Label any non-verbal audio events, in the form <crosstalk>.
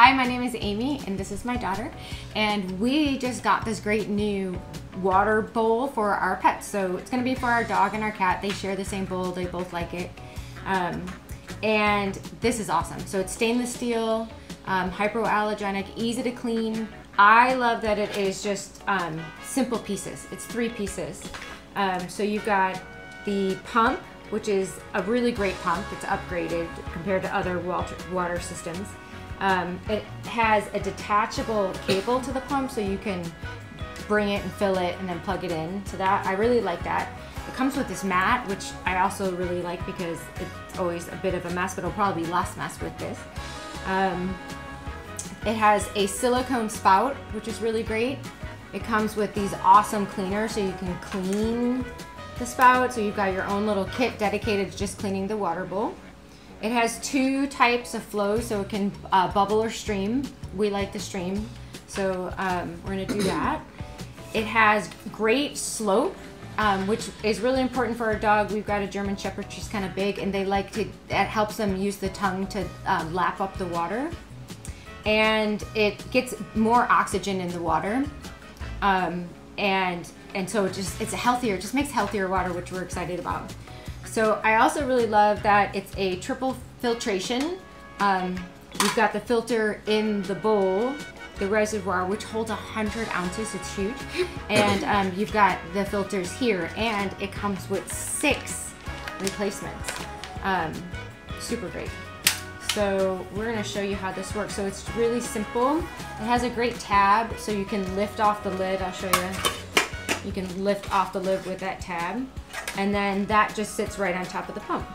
Hi, my name is Amy, and this is my daughter. And we just got this great new water bowl for our pets. So it's gonna be for our dog and our cat. They share the same bowl, they both like it. Um, and this is awesome. So it's stainless steel, um, hypoallergenic, easy to clean. I love that it is just um, simple pieces. It's three pieces. Um, so you've got the pump, which is a really great pump. It's upgraded compared to other water, water systems. Um, it has a detachable cable to the pump so you can bring it and fill it and then plug it in to that. I really like that. It comes with this mat, which I also really like because it's always a bit of a mess, but it'll probably be less mess with this. Um, it has a silicone spout, which is really great. It comes with these awesome cleaners so you can clean the spout. So you've got your own little kit dedicated to just cleaning the water bowl. It has two types of flow, so it can uh, bubble or stream. We like the stream, so um, we're gonna do that. It has great slope, um, which is really important for our dog. We've got a German Shepherd, she's kind of big, and they like to, that helps them use the tongue to um, lap up the water. And it gets more oxygen in the water. Um, and and so it just it's a healthier, just makes healthier water, which we're excited about. So I also really love that it's a triple filtration. Um, you've got the filter in the bowl, the reservoir, which holds 100 ounces, it's huge. <laughs> And um, you've got the filters here, and it comes with six replacements. Um, super great. So we're gonna show you how this works. So it's really simple. It has a great tab, so you can lift off the lid. I'll show you. You can lift off the lid with that tab. And then that just sits right on top of the pump.